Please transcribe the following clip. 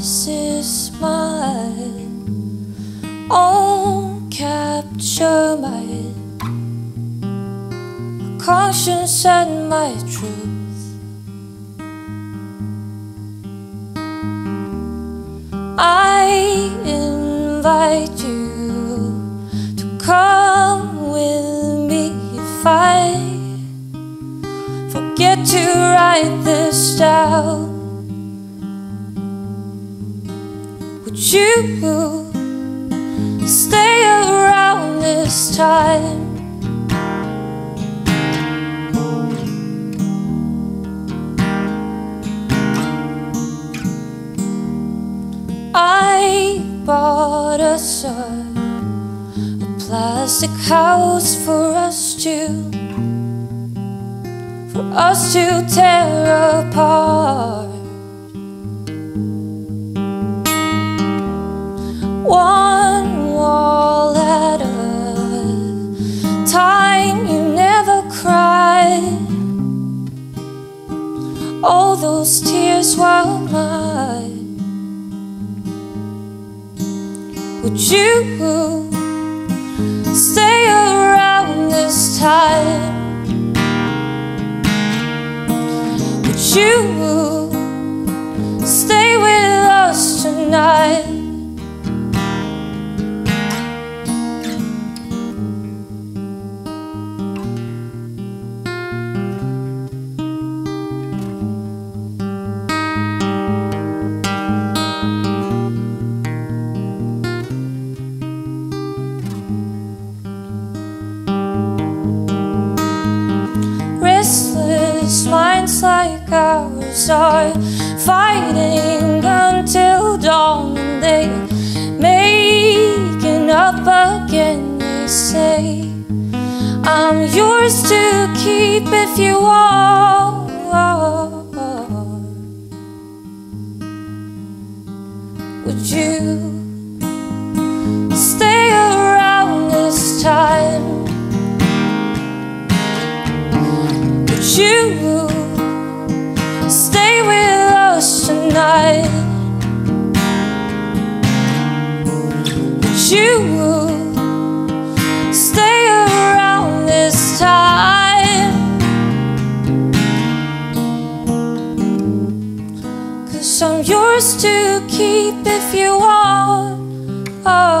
This is my own capture my conscience and my truth. I invite you to come with me if I forget to write this down. Would you stay around this time? I bought us a, a plastic house for us to for us to tear apart. Would you stay restless minds like ours are fighting until dawn. And they making up again they say. I'm yours to keep if you want would you You stay around this time? Cause I'm yours to keep if you want. Oh.